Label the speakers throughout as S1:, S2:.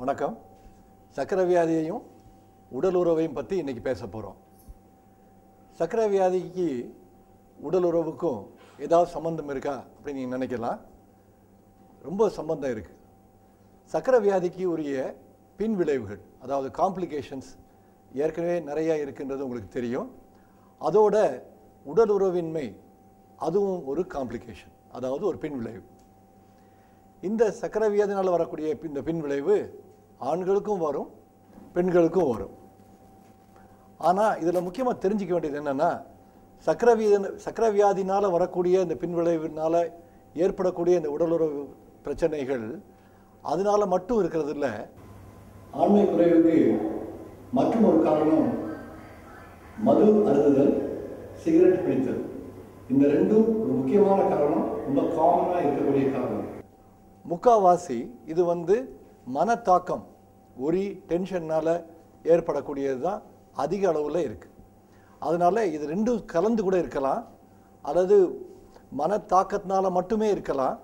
S1: வணக்கம். சக்கரை வியாதியையும் உடல் உறவையும் பற்றி இன்றைக்கி பேச போகிறோம் சக்கரை வியாதிக்கு உடல் உறவுக்கும் ஏதாவது சம்பந்தம் இருக்கா அப்படின்னு நீங்கள் நினைக்கலாம். ரொம்ப சம்பந்தம் இருக்குது சக்கரை வியாதிக்கு உரிய பின் விளைவுகள் அதாவது காம்ப்ளிகேஷன்ஸ் ஏற்கனவே நிறையா இருக்குன்றது உங்களுக்கு தெரியும். அதோட உடல் உறவின்மை அதுவும் ஒரு காம்ப்ளிகேஷன் அதாவது ஒரு பின் விளைவு. இந்த சக்கரை வியாதினால் வரக்கூடிய இந்த பின் விளைவு ஆண்களுக்கும் வரும் பெண்களுக்கும் வரும். ஆனால் இதில் முக்கியமாக தெரிஞ்சுக்க வேண்டியது என்னென்னா சக்கரை சக்கரவியாதினால் வியாதினால் வரக்கூடிய இந்த பின்விளைவினால் ஏற்படக்கூடிய இந்த உடலுறவு பிரச்சனைகள் அதனால் மட்டும் இருக்கிறது இல்லை ஆண்மை குறைவுக்கு மற்றும் ஒரு காரணம் மது அருந்துதல் சிகரெட் பிடித்தல். இந்த ரெண்டும் ஒரு முக்கியமான காரணம் ரொம்ப காமனாக இருக்கக்கூடிய காரணம். முக்காவாசி இது வந்து மனத்தாக்கம். ஒரி டென்ஷன்னால் ஏற்படக்கூடியது தான் அதிக அளவில் இருக்குது அதனால் இது ரெண்டும் கலந்து கூட இருக்கலாம். அல்லது மனத்தாக்கத்தினால மட்டுமே இருக்கலாம்.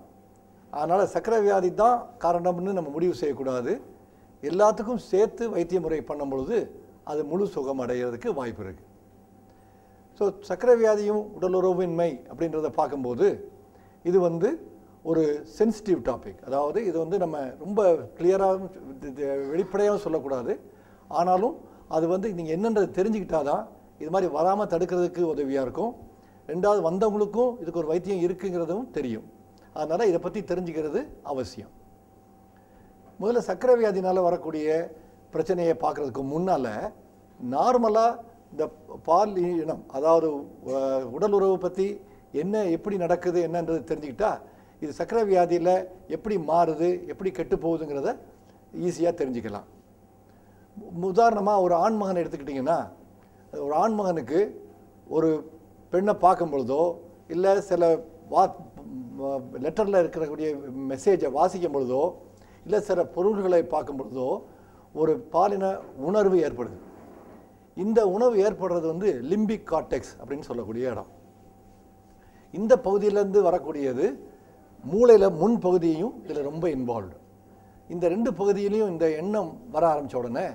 S1: அதனால் சக்கரை வியாதி தான் காரணம்னு நம்ம முடிவு செய்யக்கூடாது. எல்லாத்துக்கும் சேர்த்து வைத்திய முறை பண்ணும் பொழுது அது முழு சுகம் அடைகிறதுக்கு வாய்ப்பு இருக்குது ஸோ சக்கரை வியாதியும் உடலுறவின்மை அப்படின்றத பார்க்கும்போது இது வந்து ஒரு சென்சிட்டிவ் டாபிக் அதாவது இது வந்து நம்ம ரொம்ப கிளியராகவும் வெளிப்படையாகவும் சொல்லக்கூடாது. ஆனாலும் அது வந்து நீங்கள் என்னன்றது தெரிஞ்சுக்கிட்டாதான் இது மாதிரி வராமல் தடுக்கிறதுக்கு உதவியாக இருக்கும். ரெண்டாவது வந்தவங்களுக்கும் இதுக்கு ஒரு வைத்தியம் இருக்குங்கிறதும் தெரியும். அதனால் இதை பற்றி தெரிஞ்சுக்கிறது அவசியம். முதல்ல சக்கரை வியாதினால் வரக்கூடிய பிரச்சனையை பார்க்குறதுக்கு முன்னால் நார்மலாக இந்த பால் இனம் அதாவது உடல் உறவு பற்றி என்ன எப்படி நடக்குது என்னன்றது தெரிஞ்சுக்கிட்டால் இது சக்கரை வியாதியில் எப்படி மாறுது எப்படி கெட்டு போகுதுங்கிறத ஈஸியாக தெரிஞ்சுக்கலாம். உதாரணமாக ஒரு ஆண்மகனை எடுத்துக்கிட்டிங்கன்னா ஒரு ஆண்மகனுக்கு ஒரு பெண்ணை பார்க்கும் பொழுதோ இல்லை சில வா லெட்டரில் இருக்கக்கூடிய மெசேஜை வாசிக்கும் பொழுதோ இல்லை சில பொருள்களை பார்க்கும் பொழுதோ ஒரு பாலின உணர்வு ஏற்படுது. இந்த உணவு ஏற்படுறது வந்து லிம்பிக் கார்டெக்ஸ் அப்படின்னு சொல்லக்கூடிய இடம். இந்த பகுதியிலேருந்து வரக்கூடியது மூளையில் முன் பகுதியையும் இதில் ரொம்ப இன்வால்வ்டு இந்த ரெண்டு பகுதியிலையும் இந்த எண்ணம் வர ஆரம்பித்த உடனே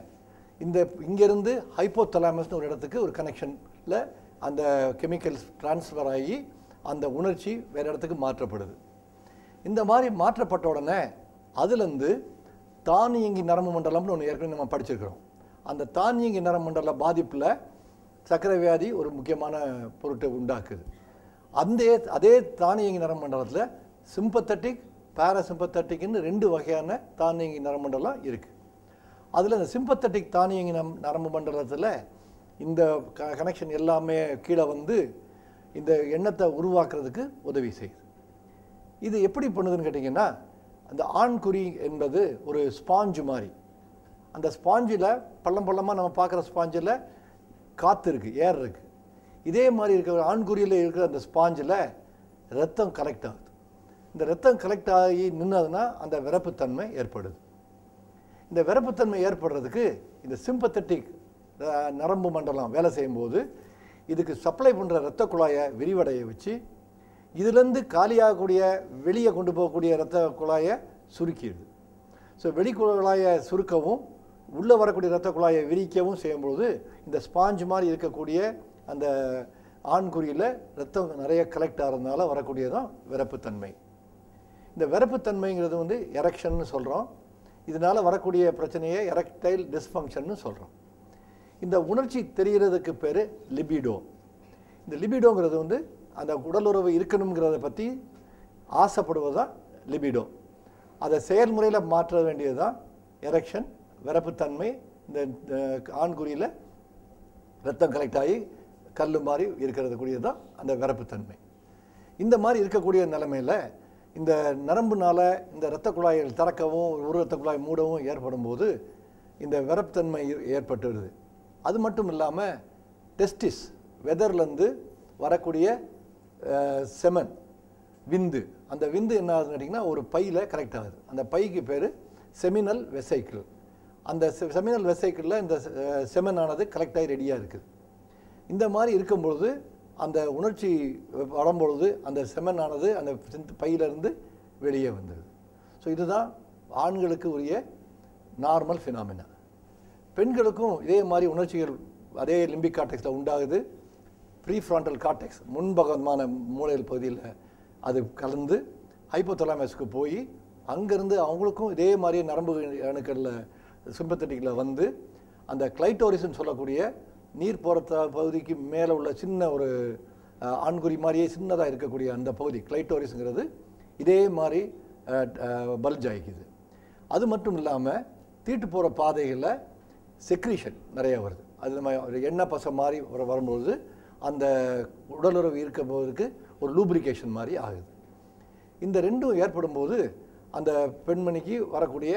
S1: இந்த இங்கேருந்து ஹைப்போதலாமஸ்னு ஒரு இடத்துக்கு ஒரு கனெக்ஷனில் அந்த கெமிக்கல்ஸ் ட்ரான்ஸ்ஃபர் ஆகி அந்த உணர்ச்சி வேறு இடத்துக்கு மாற்றப்படுது. இந்த மாதிரி மாற்றப்பட்ட உடனே அதுலேருந்து தானியங்கி நரம்பு மண்டலம்னு ஒன்று ஏற்கனவே நம்ம படிச்சிருக்கிறோம். அந்த தானியங்கி நரம்பு மண்டல பாதிப்பில் சர்க்கரை வியாதி ஒரு முக்கியமான பொருட்டை உண்டாக்குது. அந்த அதே தானியங்கி நரம்பு மண்டலத்தில் சிம்பத்தட்டிக் பேராசிம்பத்தட்டிக்னு ரெண்டு வகையான தானியங்கி நரமண்டலம் இருக்குது அதில் இந்த சிம்பத்தட்டிக் தானியங்கி நம் நரம்பு மண்டலத்தில் இந்த க கனெக்ஷன் எல்லாமே கீழே வந்து இந்த எண்ணத்தை உருவாக்குறதுக்கு உதவி செய்யுது. இது எப்படி பண்ணுதுன்னு கேட்டிங்கன்னா அந்த ஆண்குறி என்பது ஒரு ஸ்பாஞ்சு மாதிரி. அந்த ஸ்பாஞ்சில் பள்ளம் பள்ளமாக நம்ம பார்க்குற ஸ்பாஞ்சில் காற்று இருக்குது ஏர் இருக்குது இதே மாதிரி இருக்கிற ஆண்குறியில் இருக்கிற அந்த ஸ்பாஞ்சில் ரத்தம் கலெக்ட் ஆகுது. இந்த ரத்தம் கலெக்ட் ஆகி நின்னதுன்னா அந்த விரப்புத்தன்மை ஏற்படுது. இந்த விரப்புத்தன்மை ஏற்படுறதுக்கு இந்த சிம்பத்தட்டிக் நரம்பு மண்டலம் வேலை செய்யும்போது இதுக்கு சப்ளை பண்ணுற இரத்த குழாயை விரிவடைய வச்சு இதுலேருந்து காலியாகக்கூடிய வெளியே கொண்டு போகக்கூடிய இரத்த குழாயை சுருக்கிடுது. ஸோ வெளி குழாயை சுருக்கவும் உள்ளே வரக்கூடிய இரத்த குழாயை விரிக்கவும் செய்யும்போது இந்த ஸ்பாஞ்ச் மாதிரி இருக்கக்கூடிய அந்த ஆண்குறியில் ரத்தம் நிறைய கலெக்ட் ஆகிறதுனால வரக்கூடியதான் விரப்புத்தன்மை. இந்த விரப்புத்தன்மைங்கிறது வந்து எரக்ஷன்னு சொல்கிறோம் இதனால் வரக்கூடிய பிரச்சனையை எரக்டைல் டிஸ்ஃபங்க்ஷன்னு சொல்கிறோம் இந்த உணர்ச்சி தெரிகிறதுக்கு பேர் லிபிடோ இந்த லிபிடோங்கிறது வந்து அந்த உடலுறவு இருக்கணுங்கிறத பற்றி ஆசைப்படுவது தான் லிபிடோ அதை செயல்முறையில் மாற்ற வேண்டியது தான் எரெக்ஷன் விரப்புத்தன்மை இந்த ஆண்குறியில் ரத்தம் கலெக்ட் ஆகி கல் மாதிரி இருக்கிறது கூடியது தான் அந்த விரப்புத்தன்மை இந்த மாதிரி இருக்கக்கூடிய நிலைமையில் இந்த நரம்புனால் இந்த இரத்த குழாய்கள் திறக்கவும் ஒரு இரத்த குழாய் மூடவும் ஏற்படும் போது இந்த விரப்புத்தன்மை ஏற்பட்டுருது அது மட்டும் இல்லாமல் டெஸ்டிஸ் வெதர்லேருந்து வரக்கூடிய செமன் விந்து. அந்த விந்து என்ன ஆகுதுன்னு கேட்டிங்கன்னா ஒரு பையில் கரெக்ட் ஆகுது. அந்த பைக்கு பேர் செமினல் வெசைக்கிள் அந்த செமினல் வெசைக்கிளில் இந்த செமன் ஆனது கரெக்டாகி ரெடியாக இருக்குது. இந்த மாதிரி இருக்கும்பொழுது அந்த உணர்ச்சி வரும்பொழுது அந்த செமனானது அந்த பையிலிருந்து வெளியே வந்தது. ஸோ இதுதான் ஆண்களுக்கு உரிய நார்மல் ஃபினாமினா பெண்களுக்கும் இதே மாதிரி உணர்ச்சிகள் அதே லிம்பிக் கார்டெக்ஸில் உண்டாகுது. ப்ரீ ஃப்ராண்டல் கார்டெக்ஸ் முன்பகமான மூளையில் பகுதியில் அது கலந்து ஹைப்போதலாமஸ்க்கு போய் அங்கேருந்து அவங்களுக்கும் இதே மாதிரி நரம்பு அணுக்களில் சிம்பத்தட்டிக்கில் வந்து அந்த கிளைட்டோரிஸ்ன்னு சொல்லக்கூடிய நீர் போகிற பகுதிக்கு மேலே உள்ள சின்ன ஒரு ஆண்குறி மாதிரியே சின்னதாக இருக்கக்கூடிய அந்த பகுதி கிளைட்டோரிஸுங்கிறது இதே மாதிரி பல்ஜ் ஆகிக்குது அது மட்டும் இல்லாமல் தீட்டு போகிற பாதைகளில் செக்ரீஷன் நிறைய வருது. அது நம்ம ஒரு எண்ணெய் பசை மாதிரி வர வரும்பொழுது அந்த உடலுறவு இருக்கும்போதுக்கு ஒரு லூப்ரிகேஷன் மாதிரி ஆகுது. இந்த ரெண்டும் ஏற்படும் போது அந்த பெண்மணிக்கு வரக்கூடிய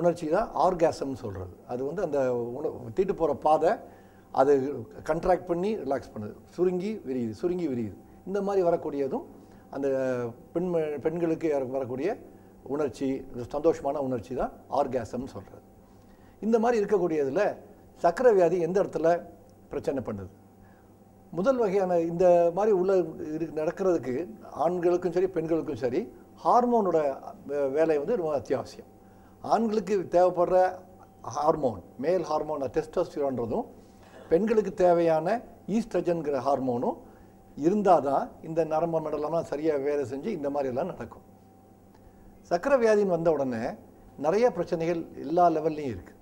S1: உணர்ச்சி தான் ஆர்காசம்னு சொல்கிறது அது வந்து அந்த உண தீட்டு போகிற பாதை அது கண்ட்ராக்ட் பண்ணி ரிலாக்ஸ் பண்ணுது. சுருங்கி விரியுது சுருங்கி விரியுது. இந்த மாதிரி வரக்கூடியதும் அந்த பெண் பெண்களுக்கு வரக்கூடிய உணர்ச்சி சந்தோஷமான உணர்ச்சி தான் ஆர்காசம்னு சொல்கிறது இந்த மாதிரி இருக்கக்கூடியதில் சக்கரை வியாதி எந்த இடத்துல பிரச்சனை பண்ணுது? முதல் வகையான இந்த மாதிரி உள்ள இரு நடக்கிறதுக்கு ஆண்களுக்கும் சரி பெண்களுக்கும் சரி ஹார்மோனோட வே- வேலை வந்து ரொம்ப அத்தியாவசியம். ஆண்களுக்கு தேவைப்படுற ஹார்மோன் மேல் ஹார்மோன் டெஸ்டோஸ்டிரான்றதும் பெண்களுக்கு தேவையான ஈஸ்ட்ரஜன்கிற ஹார்மோனும் இருந்தால் தான் இந்த நரம்பு மண்டலம்லாம் சரியாக வேலை செஞ்சு இந்த மாதிரியெல்லாம் நடக்கும். சக்கரை வியாதின்னு வந்த உடனே நிறைய பிரச்சனைகள் எல்லா லெவல்லையும் இருக்குது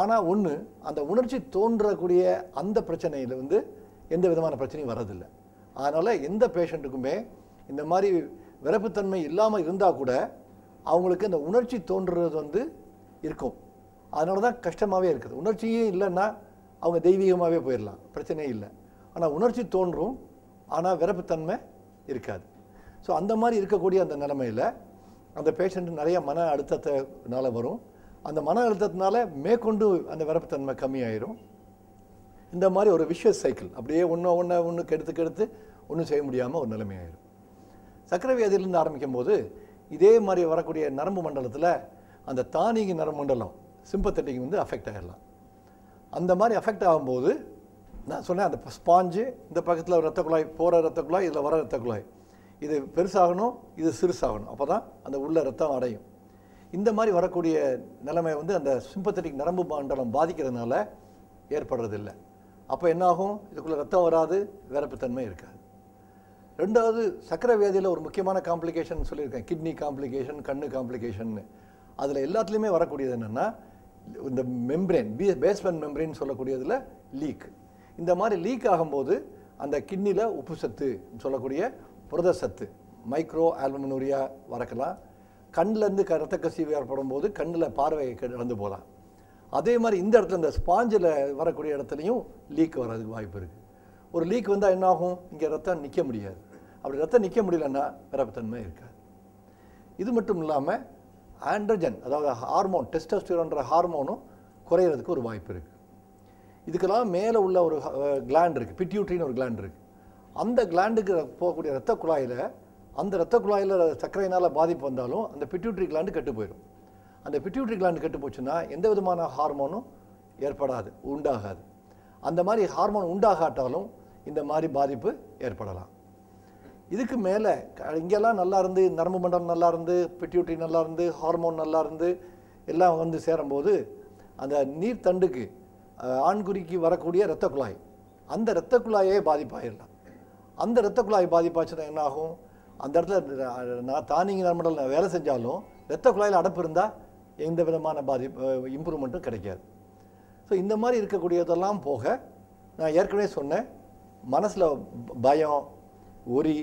S1: ஆனால் ஒன்று அந்த உணர்ச்சி தோன்றக்கூடிய அந்த பிரச்சனையில் வந்து எந்த விதமான பிரச்சனையும் வரதில்லை அதனால் எந்த பேஷண்ட்டுக்குமே இந்த மாதிரி விரப்புத்தன்மை இல்லாமல் இருந்தால் கூட அவங்களுக்கு இந்த உணர்ச்சி தோன்றுறது வந்து இருக்கும். அதனால தான் கஷ்டமாகவே இருக்குது. உணர்ச்சியே இல்லைன்னா அவங்க தெய்வீகமாகவே போயிடலாம். பிரச்சனையே இல்லை. ஆனால் உணர்ச்சி தோன்றும். ஆனால் விரப்புத்தன்மை இருக்காது. ஸோ அந்த மாதிரி இருக்கக்கூடிய அந்த நிலமையில் அந்த பேஷண்ட் நிறைய மன அழுத்தத்தினால வரும். அந்த மன அழுத்தத்தினால மேற்கொண்டு அந்த விரப்புத்தன்மை கம்மியாயிரும். இந்த மாதிரி ஒரு விஷஸ் சைக்கிள் அப்படியே ஒன்று ஒன்று ஒன்று கெடுத்து கெடுத்து ஒன்றும் செய்ய முடியாமல் ஒரு நிலைமையாயிரும். சக்கரை வியாதியிலிருந்து ஆரம்பிக்கும் போது இதே மாதிரி வரக்கூடிய நரம்பு மண்டலத்தில் அந்த தானியங்கி நரம்பு மண்டலம் சிம்பத்தட்டிக் வந்து அஃபெக்ட் ஆகிடலாம் அந்த மாதிரி அஃபெக்ட் ஆகும்போது நான் சொன்னேன் அந்த ஸ்பாஞ்சு இந்த பக்கத்தில் ரத்த குழாய் போகிற ரத்த குழாய் இதில் வர ரத்த குழாய். இது பெருசாகணும் இது சிறுசாகணும். அப்போ தான் அந்த உள்ள ரத்தம் அடையும். இந்த மாதிரி வரக்கூடிய நிலைமை வந்து அந்த சிம்பத்தட்டிக் நரம்பு மண்டலம் பாதிக்கிறதுனால ஏற்படுறதில்லை. அப்போ என்னாகும்? இதுக்குள்ளே ரத்தம் வராது விரப்புத்தன்மை இருக்காது. ரெண்டாவது சக்கரை வியாதியில் ஒரு முக்கியமான காம்ப்ளிகேஷன் சொல்லியிருக்கேன். கிட்னி காம்ப்ளிகேஷன் கண்ணு காம்ப்ளிகேஷன்னு அதில் எல்லாத்துலேயுமே வரக்கூடியது என்னென்னா இந்த மெம்ப்ரேன் பி பேஸ்மெண்ட் மெம்ப்ரேன் சொல்லக்கூடியதில் லீக் இந்த மாதிரி லீக் ஆகும்போது அந்த கிட்னியில் உப்பு சத்து சொல்லக்கூடிய புரத சத்து மைக்ரோ ஆல்பமினூரியா வரக்கலாம் கண்ணிலேருந்து க ரத்த கசிவு ஏற்படும் போது கண்ணில் பார்வை இழந்து போகலாம். அதே மாதிரி இந்த இடத்துல இந்த ஸ்பாஞ்சில் வரக்கூடிய இடத்துலையும் லீக் வர்றதுக்கு வாய்ப்பு இருக்குது ஒரு லீக் வந்தால் என்ன ஆகும் இங்கே ரத்தம் நிற்க முடியாது. அப்படி ரத்தம் நிற்க முடியலன்னா பிறப்புத்தன்மை இருக்காது. இது மட்டும் இல்லாமல் ஆண்ட்ரஜன் அதாவது ஹார்மோன் டெஸ்டோஸ்டிரோன்ற ஹார்மோனும் குறையிறதுக்கு ஒரு வாய்ப்பு இருக்குது இதுக்கெல்லாம் மேலே உள்ள ஒரு கிளாண்ட் இருக்குது பிட்யூட்ரின்னு ஒரு கிளாண்ட் இருக்குது அந்த கிளாண்டுக்கு போகக்கூடிய ரத்த குழாயில் அந்த ரத்த குழாயில் சர்க்கரையினால் பாதிப்பு வந்தாலும் அந்த பிட்யூட்ரி கிளாண்டு கெட்டு போயிடும். அந்த பிட்யூட்ரி கிளாண்டு கெட்டு போச்சுன்னா எந்த விதமான ஹார்மோனும் ஏற்படாது உண்டாகாது. அந்த மாதிரி ஹார்மோன் உண்டாகாட்டாலும் இந்த மாதிரி பாதிப்பு ஏற்படலாம். இதுக்கு மேலே இங்கெல்லாம் நல்லா இருந்து நரம்பு மண்டலம் நல்லா இருந்து பிட்யூட்ரி நல்லா இருந்து ஹார்மோன் நல்லா இருந்து எல்லாம் வந்து சேரும்போது அந்த நீர்த்தண்டுக்கு ஆண்குறிக்கு வரக்கூடிய இரத்த குழாய் அந்த இரத்த குழாயே பாதிப்பாயிடலாம் அந்த இரத்த குழாய் பாதிப்பாச்சுன்னா என்ன ஆகும்? அந்த இடத்துல நான் தானிங்க நரம்புடல் வேலை செஞ்சாலும் இரத்த குழாயில் அடப்பு இருந்தால் எந்த விதமான பாதிப்பு இம்ப்ரூவ்மெண்ட்டும் கிடைக்காது. ஸோ இந்த மாதிரி இருக்கக்கூடியதெல்லாம் போக நான் ஏற்கனவே சொன்னேன் மனசில் பயம் ஒரி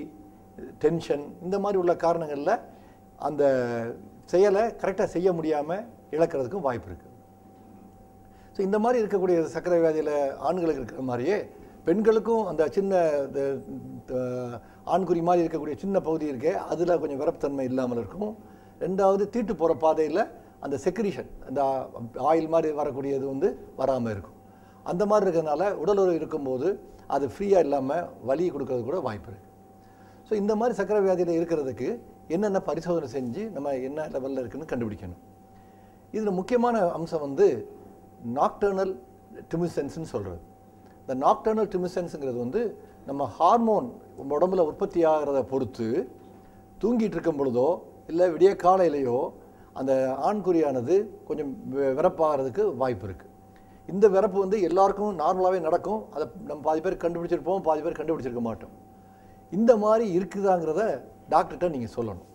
S1: டென்ஷன் இந்த மாதிரி உள்ள காரணங்களில் அந்த செயலை கரெக்டாக செய்ய முடியாமல் இழக்கிறதுக்கும் வாய்ப்பு இருக்குது ஸோ இந்த மாதிரி இருக்கக்கூடிய சர்க்கரை வியாதியில் ஆண்களுக்கு இருக்கிற மாதிரியே பெண்களுக்கும் அந்த சின்ன இந்த, ஆண்குறி மாதிரி இருக்கக்கூடிய சின்ன பகுதி இருக்கே அதில் கொஞ்சம் விரப்புத்தன்மை இல்லாமல் இருக்கும். ரெண்டாவது தீட்டு போகிற பாதையில் அந்த செக்ரிஷன் அந்த ஆயில் மாதிரி வரக்கூடியது வந்து வராமல் இருக்கும். அந்த மாதிரி இருக்கிறதுனால உடலுறவு இருக்கும்போது அது ஃப்ரீயாக இல்லாமல் வலி கொடுக்கறது கூட வாய்ப்பு இருக்குது ஸோ இந்த மாதிரி சக்கரை வியாதியில் இருக்கிறதுக்கு என்னென்ன பரிசோதனை செஞ்சு நம்ம என்ன லெவலில் இருக்குன்னு கண்டுபிடிக்கணும். இதில் முக்கியமான அம்சம் வந்து நாக்டர்னல் டிமிசென்ஸ்னு சொல்கிறது இந்த நாக்டர்னல் டிமிசென்ஸுங்கிறது வந்து நம்ம ஹார்மோன் உடம்புல உற்பத்தி ஆகிறத பொறுத்து தூங்கிட்டு இருக்கும் பொழுதோ இல்லை விடிய காலையிலையோ அந்த ஆண்குறியானது கொஞ்சம் வெ- விறப்பாகிறதுக்கு வாய்ப்பு இருக்குது இந்த விறப்பு வந்து எல்லாருக்கும் நார்மலாகவே நடக்கும். அதை நம்ம பாதி பேர் கண்டுபிடிச்சிருப்போம் பாதி பேர் கண்டுபிடிச்சிருக்க மாட்டோம். இந்த மாதிரி இருக்குதாங்கிறத டாக்டர்கிட்ட நீங்கள் சொல்லணும்.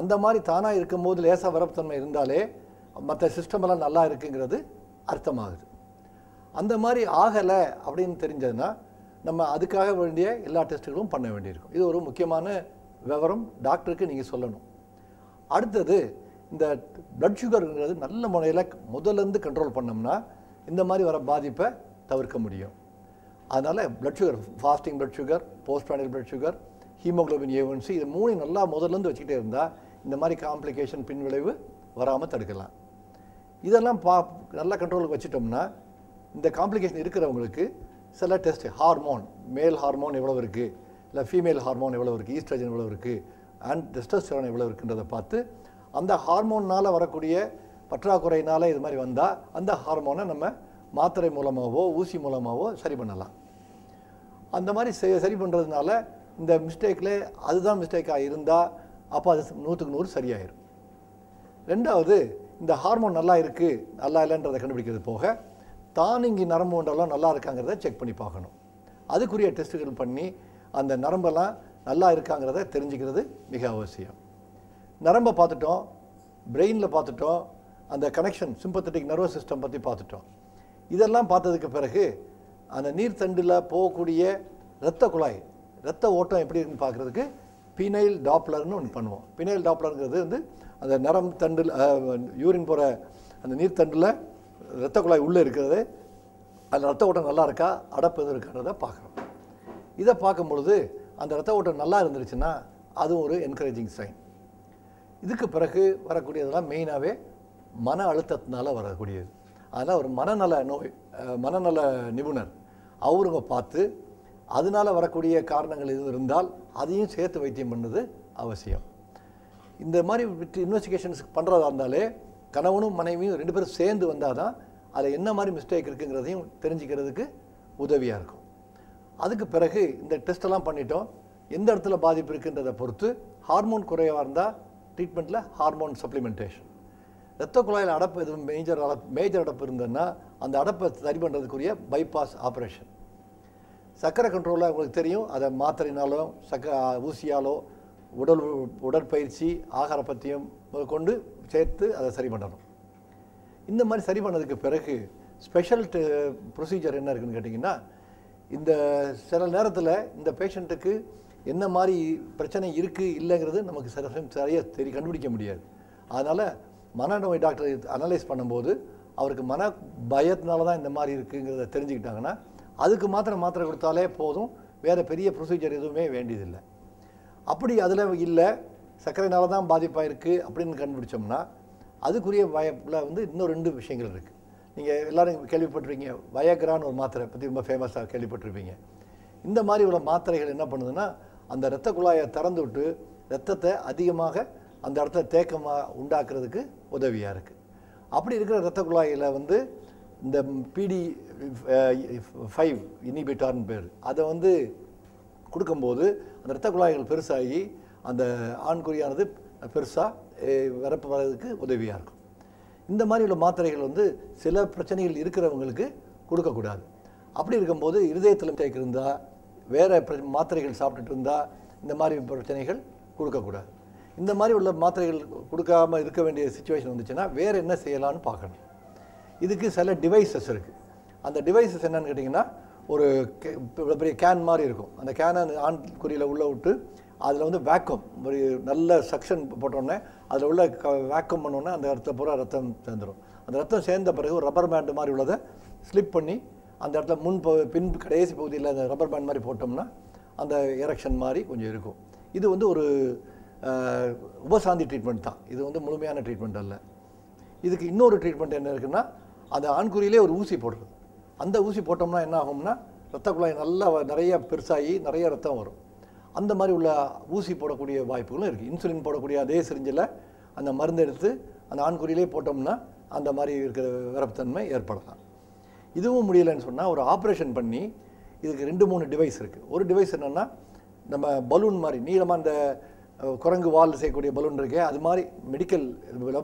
S1: அந்த மாதிரி தானாக இருக்கும்போது லேசாக வரப்புத்தன்மை இருந்தாலே மற்ற சிஸ்டமெல்லாம் நல்லா இருக்குங்கிறது அர்த்தமாகுது. அந்த மாதிரி ஆகலை அப்படின்னு தெரிஞ்சதுன்னா நம்ம அதுக்காக வேண்டிய எல்லா டெஸ்ட்டுகளும் பண்ண வேண்டியிருக்கும். இது ஒரு முக்கியமான விவரம் டாக்டருக்கு நீங்கள் சொல்லணும். அடுத்தது இந்த பிளட் சுகருங்கிறது நல்ல முறையில் முதல்லேருந்து கண்ட்ரோல் பண்ணோம்னா இந்த மாதிரி வர பாதிப்பை தவிர்க்க முடியும். அதனால் blood sugar fasting blood sugar post prandial blood sugar haemoglobin A one C இது மூணு நல்லா முதல்லேருந்து வச்சுக்கிட்டே இருந்தால் இந்த மாதிரி காம்ப்ளிகேஷன் பின்விளைவு வராமல் தடுக்கலாம். இதெல்லாம் பா நல்லா கண்ட்ரோலுக்கு வச்சுட்டோம்னா இந்த காம்ப்ளிகேஷன் இருக்கிறவங்களுக்கு சில டெஸ்ட் ஹார்மோன் மேல் ஹார்மோன் எவ்வளோ இருக்குது இல்லை ஃபீமேல் ஹார்மோன் எவ்வளோ இருக்குது ஈஸ்ட்ரஜன் எவ்வளோ இருக்குது அண்ட் டெஸ்டோஸ்டெரான் எவ்வளோ இருக்குன்றதை பார்த்து அந்த ஹார்மோன்னால் வரக்கூடிய பற்றாக்குறையினால் இது மாதிரி வந்தால் அந்த ஹார்மோனை நம்ம மாத்திரை மூலமாகவோ ஊசி மூலமாகவோ சரி பண்ணலாம். அந்த மாதிரி செ- சரி பண்ணுறதுனால இந்த மிஸ்டேக்கில் அதுதான் மிஸ்டேக்காக இருந்தால் அப்போ அது நூற்றுக்கு நூறு சரியாயிடும் ரெண்டாவது இந்த ஹார்மோன் நல்லா இருக்குது நல்லா இல்லைன்றதை கண்டுபிடிக்கிறது போக தானிங்கி நரம்பு ஒன்றெல்லாம் நல்லா இருக்காங்கிறத செக் பண்ணி பார்க்கணும். அதுக்குரிய டெஸ்ட்டுகள் பண்ணி அந்த நரம்பெல்லாம் நல்லா இருக்காங்கிறத தெரிஞ்சுக்கிறது மிக அவசியம். நரம்பை பார்த்துட்டோம் பிரெயினில் பார்த்துட்டோம் அந்த கனெக்ஷன் சிம்பத்தட்டிக் நர்வஸ் சிஸ்டம் பற்றி பார்த்துட்டோம். இதெல்லாம் பார்த்ததுக்கு பிறகு அந்த நீர்த்தண்டில் போகக்கூடிய இரத்த குழாய் இரத்த ஓட்டம் எப்படி இருக்குன்னு பார்க்குறதுக்கு பினைல் டாப்லர்னு ஒன்று பண்ணுவோம். பினைல் டாப்லருங்கிறது வந்து அந்த நரம் தண்டில் யூரின் போகிற அந்த நீர்த்தண்டில் இரத்த குழாய் உள்ளே இருக்கிறது. அந்த ரத்த ஓட்டம் நல்லா இருக்கா? அடப்பு எதுவும் இருக்கிறத பார்க்குறோம். இதை பார்க்கும் பொழுது அந்த ரத்த ஓட்டம் நல்லா இருந்துருச்சுன்னா அதுவும் ஒரு என்கரேஜிங் சைன் இதுக்கு பிறகு வரக்கூடியதெல்லாம் மெயினாகவே மன அழுத்தத்தினால வரக்கூடியது. அதனால் ஒரு மனநல நோய் மனநல நிபுணர் அவருங்க பார்த்து அதனால வரக்கூடிய காரணங்கள் எதுவும் இருந்தால் அதையும் சேர்த்து வைத்தியம் பண்ணது அவசியம். இந்த மாதிரி விட்டு இன்வெஸ்டிகேஷன்ஸ் பண்ணுறதா இருந்தாலே கணவனும் மனைவியும் ரெண்டு பேரும் சேர்ந்து வந்தால் தான் அதில் என்ன மாதிரி மிஸ்டேக் இருக்குங்கிறதையும் தெரிஞ்சுக்கிறதுக்கு உதவியாக இருக்கும். அதுக்கு பிறகு இந்த டெஸ்ட்டெல்லாம் பண்ணிட்டோம். எந்த இடத்துல பாதிப்பு இருக்குன்றதை பொறுத்து ஹார்மோன் குறைவாக இருந்தால் ட்ரீட்மெண்ட்டில் ஹார்மோன் சப்ளிமெண்டேஷன் ரத்த குழாயில் அடப்பு எதுவும் மேஜர் அடப்பு மேஜர் அடப்பு இருந்ததுன்னா அந்த அடப்பை சரி பண்ணுறதுக்குரிய பைபாஸ் ஆப்ரேஷன் சர்க்கரை கண்ட்ரோலாக உங்களுக்கு தெரியும். அதை மாத்திரையினாலோ சக்க ஊசியாலோ உடல் உடற்பயிற்சி ஆகார பத்தியம் கொண்டு சேர்த்து அதை சரி பண்ணணும். இந்த மாதிரி சரி பண்ணதுக்கு பிறகு ஸ்பெஷல் ப்ரொசீஜர் என்ன இருக்குன்னு கேட்டிங்கன்னா இந்த சில நேரத்தில் இந்த பேஷண்ட்டுக்கு என்ன மாதிரி பிரச்சனை இருக்குது இல்லைங்கிறது நமக்கு சில சரியாக தெரி கண்டுபிடிக்க முடியாது. அதனால் மனநோய் டாக்டர் அனலைஸ் பண்ணும்போது அவருக்கு மன பயத்தினால தான் இந்த மாதிரி இருக்குங்கிறத தெரிஞ்சுக்கிட்டாங்கன்னா அதுக்கு மாத்திரம் மாத்திரை கொடுத்தாலே போதும். வேறு பெரிய ப்ரொசீஜர் எதுவுமே வேண்டியதில்லை. அப்படி அதில் இல்லை சர்க்கரைனால தான் பாதிப்பாக இருக்குது அப்படின்னு கண்டுபிடிச்சோம்னா அதுக்குரிய வயப்பில் வந்து இன்னும் ரெண்டு விஷயங்கள் இருக்குது நீங்கள் எல்லாரும் கேள்விப்பட்டிருப்பீங்க வயக்ரான்னு ஒரு மாத்திரை பற்றி ரொம்ப ஃபேமஸாக கேள்விப்பட்டிருப்பீங்க. இந்த மாதிரி உள்ள மாத்திரைகள் என்ன பண்ணுதுன்னா அந்த இரத்த குழாயை திறந்து விட்டு ரத்தத்தை அதிகமாக அந்த இடத்துல தேக்கமாக உண்டாக்குறதுக்கு உதவியாக இருக்குது அப்படி இருக்கிற இரத்த குழாயில் வந்து இந்த பிடி ஃபைவ் இனிபிட்டார்னு பேர். அதை வந்து கொடுக்கும்போது அந்த இரத்த குழாய்கள் பெருசாகி அந்த ஆண்குறியானது பெருசாக eh, வரப்பு வரதுக்கு உதவியாக இருக்கும். இந்த மாதிரி உள்ள மாத்திரைகள் வந்து சில பிரச்சனைகள் இருக்கிறவங்களுக்கு கொடுக்கக்கூடாது. அப்படி இருக்கும்போது இருதயத்தில் தேக்கு இருந்தால் வேறு மாத்திரைகள் சாப்பிட்டுட்டு இருந்தால் இந்த மாதிரி பிரச்சனைகள் கொடுக்கக்கூடாது. இந்த மாதிரி உள்ள மாத்திரைகள் கொடுக்காம இருக்க வேண்டிய சுச்சுவேஷன் வந்துச்சுன்னா வேறு என்ன செய்யலான்னு பார்க்கணும். இதுக்கு சில டிவைசஸ் இருக்குது அந்த டிவைசஸ் என்னன்னு கேட்டிங்கன்னா ஒரு கே- பெரிய கேன் மாதிரி இருக்கும். அந்த கேனை ஆண் குறியில் உள்ளே விட்டு அதில் வந்து வேக்கம் ஒரு நல்ல சக்ஷன் போட்டோன்னே அதில் உள்ள க வேக்கம் பண்ணோன்னே அந்த இடத்துல பூரா ரத்தம் சேர்ந்துடும் அந்த ரத்தம் சேர்ந்த பிறகு ஒரு ரப்பர் பேண்ட் மாதிரி உள்ளதை ஸ்லிப் பண்ணி அந்த இடத்துல முன் பின் கடைசி பகுதியில் அந்த ரப்பர் பேண்ட் மாதிரி போட்டோம்னா அந்த எரெக்ஷன் மாதிரி கொஞ்சம் இருக்கும். இது வந்து ஒரு உபசாந்தி ட்ரீட்மெண்ட் தான். இது வந்து முழுமையான ட்ரீட்மெண்ட் அல்ல. இதுக்கு இன்னொரு ட்ரீட்மெண்ட் என்ன இருக்குன்னா அந்த ஆண்குறியிலே ஒரு ஊசி போடுறது. அந்த ஊசி போட்டோம்னா என்ன ஆகும்னா ரத்த குழாய் நல்லா நிறைய பெருசாகி நிறைய ரத்தம் வரும். அந்த மாதிரி உள்ள ஊசி போடக்கூடிய வாய்ப்புகளும் இருக்குது இன்சுலின் போடக்கூடிய அதே சிரிஞ்சில் அந்த மருந்து எடுத்து அந்த ஆண்குறியிலே போட்டோம்னா அந்த மாதிரி இருக்கிற விரப்புத்தன்மை ஏற்படலாம். இதுவும் முடியலைன்னு சொன்னால் ஒரு ஆப்ரேஷன் பண்ணி இதுக்கு ரெண்டு மூணு டிவைஸ் இருக்குது ஒரு டிவைஸ் என்னென்னா நம்ம பலூன் மாதிரி நீளமாக அந்த குரங்கு வால் செய்யக்கூடிய பலூன் இருக்கே அது மாதிரி மெடிக்கல்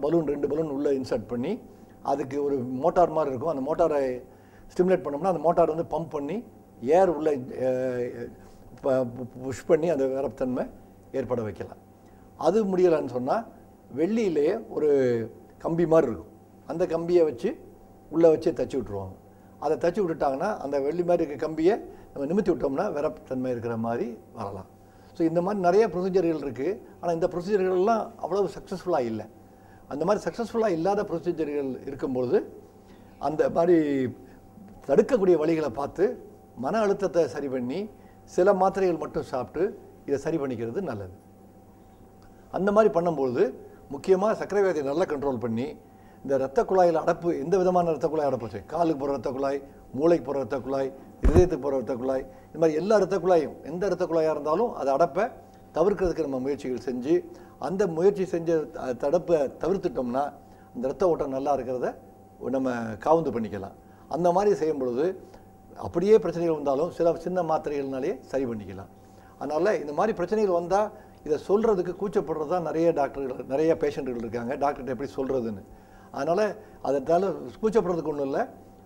S1: பலூன் ரெண்டு பலூன் உள்ளே இன்சர்ட் பண்ணி அதுக்கு ஒரு மோட்டார் மாதிரி இருக்கும். அந்த மோட்டாரை ஸ்டிமுலேட் பண்ணோம்னா அந்த மோட்டார் வந்து பம்ப் பண்ணி ஏர் உள்ள புஷ் பண்ணி அந்த விரப்புத்தன்மை ஏற்பட வைக்கலாம். அது முடியலைன்னு சொன்னால் வெள்ளியிலேயே ஒரு கம்பி மாதிரி இருக்கும். அந்த கம்பியை வச்சு உள்ளே வச்சு தச்சு விட்ருவாங்க அதை தச்சு விட்டுட்டாங்கன்னா அந்த வெள்ளி மாதிரி இருக்க கம்பியை நம்ம நிமித்தி விட்டோம்னா விரப்புத்தன்மை இருக்கிற மாதிரி வரலாம். ஸோ இந்த மாதிரி நிறைய ப்ரொசீஜர்கள் இருக்குது ஆனால் இந்த ப்ரொசீஜர்கள்லாம் அவ்வளோ சக்ஸஸ்ஃபுல்லாக இல்லை. அந்த மாதிரி சக்ஸஸ்ஃபுல்லாக இல்லாத ப்ரொசீஜர்கள் இருக்கும்பொழுது அந்த மாதிரி தடுக்கக்கூடிய வழிகளை பார்த்து மன அழுத்தத்தை சரி பண்ணி சில மாத்திரைகள் மட்டும் சாப்பிட்டு இதை சரி பண்ணிக்கிறது நல்லது. அந்த மாதிரி பண்ணும்பொழுது முக்கியமாக சர்க்கரை வியாதியை நல்லா கண்ட்ரோல் பண்ணி இந்த இரத்த குழாயில் அடப்பு எந்த விதமான இரத்த குழாய் அடப்பு சரி காலுக்கு போகிற இரத்த குழாய் மூளைக்கு போகிற இரத்த குழாய் இதயத்துக்கு போகிற இரத்த குழாய் இந்த மாதிரி எல்லா இரத்த குழாயும் எந்த இரத்த குழாயாக இருந்தாலும் அதை அடப்பை தவிர்க்கிறதுக்கு நம்ம முயற்சிகள் செஞ்சு அந்த முயற்சி செஞ்ச தடுப்பை தவிர்த்துட்டோம்னா அந்த இரத்த ஓட்டம் நல்லா இருக்கிறத நம்ம காவுந்து பண்ணிக்கலாம். அந்த மாதிரி செய்யும் பொழுது அப்படியே பிரச்சனைகள் வந்தாலும் சில சின்ன மாத்திரைகள்னாலே சரி பண்ணிக்கலாம். அதனால் இந்த மாதிரி பிரச்சனைகள் வந்தால் இதை சொல்கிறதுக்கு கூச்சப்படுறது தான் நிறைய டாக்டர்கள் நிறைய பேஷண்ட்டுகள் இருக்காங்க. டாக்டர்கிட்ட எப்படி சொல்கிறதுன்னு அதனால் அதனால் கூச்சப்படுறதுக்கு ஒன்றும் இல்லை.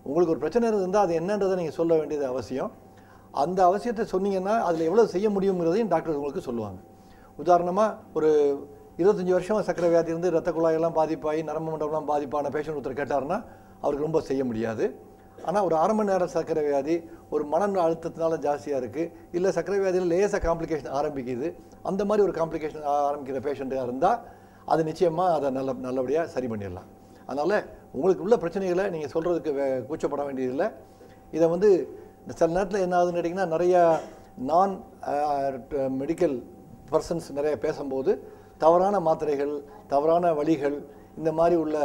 S1: உங்களுக்கு ஒரு பிரச்சனை இருந்தால் அது என்னன்றதை நீங்கள் சொல்ல வேண்டியது அவசியம். அந்த அவசியத்தை சொன்னீங்கன்னா அதில் எவ்வளோ செய்ய முடியுங்கிறதையும் டாக்டர் உங்களுக்கு சொல்லுவாங்க. உதாரணமாக ஒரு இருபத்தஞ்சி வருஷம் சக்கரை வியாதி இருந்து ரத்த குழாயெல்லாம் பாதிப்பாகி நரம்பு மண்டலம்லாம் பாதிப்பான பேஷண்ட் ஒருத்தர் கேட்டாருன்னா அவருக்கு ரொம்ப செய்ய முடியாது. ஆனால் ஒரு அரை மணி நேரம் சக்கரை வியாதி ஒரு மன அழுத்தத்தினால ஜாஸ்தியாக இருக்குது இல்லை சக்கர வியாதியில் லேசாக காம்ப்ளிகேஷன் ஆரம்பிக்குது. அந்த மாதிரி ஒரு காம்ப்ளிகேஷன் ஆரம்பிக்கிற பேஷண்ட்டாக இருந்தால் அது நிச்சயமாக அதை நல்ல நல்லபடியாக சரி பண்ணிடலாம். அதனால் உங்களுக்கு உள்ள பிரச்சனைகளை நீங்கள் சொல்கிறதுக்கு வே- கூச்சப்பட வேண்டியதில்லை. இதை வந்து சில நேரத்தில் என்ன ஆகுதுன்னு கேட்டிங்கன்னா நிறையா நான் மெடிக்கல் பர்சன்ஸ் நிறைய பேசும்போது தவறான மாத்திரைகள் தவறான வழிகள் இந்த மாதிரி உள்ள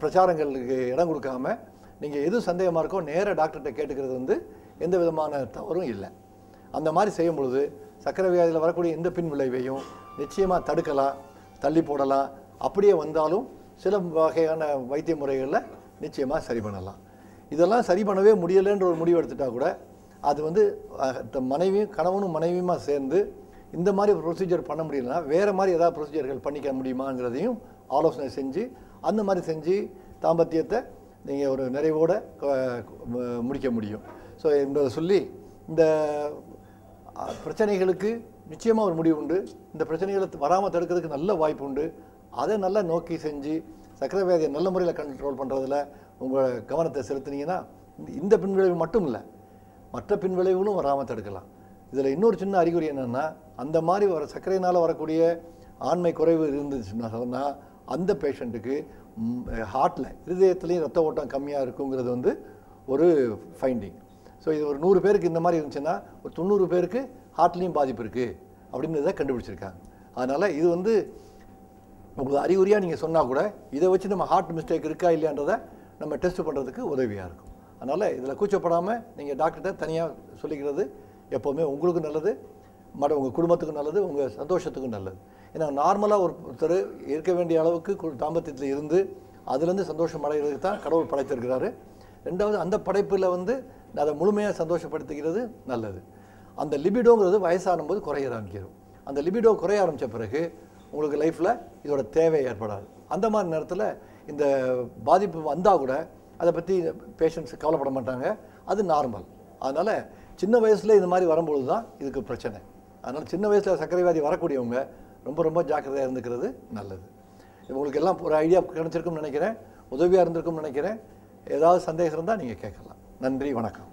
S1: பிரச்சாரங்களுக்கு இடம் கொடுக்காம நீங்கள் எது சந்தேகமாக இருக்கோ நேராக டாக்டர்கிட்ட கேட்டுக்கிறது வந்து எந்த விதமான தவறும் இல்லை. அந்த மாதிரி செய்யும் பொழுது சக்கரை வியாதியில் வரக்கூடிய எந்த பின் விளைவையும் நிச்சயமாக தடுக்கலாம் தள்ளி போடலாம். அப்படியே வந்தாலும் சில வகையான வைத்திய முறைகளில் நிச்சயமாக சரி பண்ணலாம். இதெல்லாம் சரி பண்ணவே முடியலைன்ற ஒரு முடிவு எடுத்துட்டா கூட அது வந்து த- மனைவியும் கணவனும் மனைவியுமா சேர்ந்து இந்த மாதிரி ப்ரொசீஜர் பண்ண முடியலனா வேறு மாதிரி ஏதாவது ப்ரொசீஜர்கள் பண்ணிக்க முடியுமாங்கிறதையும் ஆலோசனை செஞ்சு அந்த மாதிரி செஞ்சு தாம்பத்தியத்தை நீங்கள் ஒரு நிறைவோடு முடிக்க முடியும். ஸோ என்பதை சொல்லி இந்த பிரச்சனைகளுக்கு நிச்சயமாக ஒரு முடிவு உண்டு. இந்த பிரச்சனைகளை வராமல் தடுக்கிறதுக்கு நல்ல வாய்ப்பு உண்டு. அதை நல்லா நோக்கி செஞ்சு சர்க்கரை வியாதியை நல்ல முறையில் கண்ட்ரோல் பண்ணுறதுல உங்கள் கவனத்தை செலுத்துனீங்கன்னா இந்த- இந்த பின்விளைவு மட்டும் இல்லை மற்ற பின்விளைவுகளும் வராமல் தடுக்கலாம். இதில் இன்னொரு சின்ன அறிகுறி என்னென்னா அந்த மாதிரி வர சர்க்கரையினால் வரக்கூடிய ஆண்மை குறைவு இருந்துச்சுன்னா சொன்னால் அந்த பேஷண்ட்டுக்கு ஹார்ட்டில் இருதயத்துலேயும் ரத்த ஓட்டம் கம்மியாக இருக்குங்கிறது வந்து ஒரு ஃபைண்டிங் ஸோ இது ஒரு நூறு பேருக்கு இந்த மாதிரி இருந்துச்சுன்னா ஒரு தொண்ணூறு பேருக்கு ஹார்ட்லேயும் பாதிப்பு இருக்குது அப்படின்றத கண்டுபிடிச்சிருக்காங்க. அதனால் இது வந்து உங்களுக்கு அறிகுறியாக நீங்கள் சொன்னால் கூட இதை வச்சு நம்ம ஹார்ட் மிஸ்டேக் இருக்கா இல்லையான்றதை நம்ம டெஸ்ட் பண்ணுறதுக்கு உதவியாக இருக்கும். அதனால் இதில் கூச்சப்படாமல் நீங்கள் டாக்டர்கிட்ட தனியாக சொல்லிக்கிறது எப்போவுமே உங்களுக்கு நல்லது மற்ற உங்கள் குடும்பத்துக்கும் நல்லது உங்கள் சந்தோஷத்துக்கும் நல்லது. ஏன்னா நார்மலாக ஒருத்தர் இருக்க வேண்டிய அளவுக்கு தாம்பத்தியத்தில் இருந்து அதுலேருந்து சந்தோஷம் அடைகிறதுக்கு தான் கடவுள் படைத்திருக்கிறாரு. ரெண்டாவது அந்த படைப்பில் வந்து அதை முழுமையாக சந்தோஷப்படுத்துகிறது நல்லது. அந்த லிபிடோங்கிறது வயசானும்போது குறைய ஆரம்பிக்கிறோம் அந்த லிபிடோ குறைய ஆரம்பித்த பிறகு உங்களுக்கு லைஃப்பில் இதோட தேவை ஏற்படாது. அந்த மாதிரி நேரத்தில் இந்த பாதிப்பு வந்தால் கூட அதை பற்றி பேஷண்ட்ஸ் கவலைப்பட மாட்டாங்க. அது நார்மல் அதனால் சின்ன வயசில் இந்த மாதிரி வரும்பொழுது தான் இதுக்கு பிரச்சனை. அதனால் சின்ன வயசில் சர்க்கரை வியாதி வரக்கூடியவங்க ரொம்ப ரொம்ப ஜாக்கிரதையாக இருந்துக்கிறது நல்லது. உங்களுக்கு எல்லாம் ஒரு ஐடியா கிடைச்சிருக்கும்னு நினைக்கிறேன் உதவியாக இருந்திருக்கும்னு நினைக்கிறேன். ஏதாவது சந்தேகம் இருந்தால் நீங்கள் கேட்கலாம். நன்றி வணக்கம்.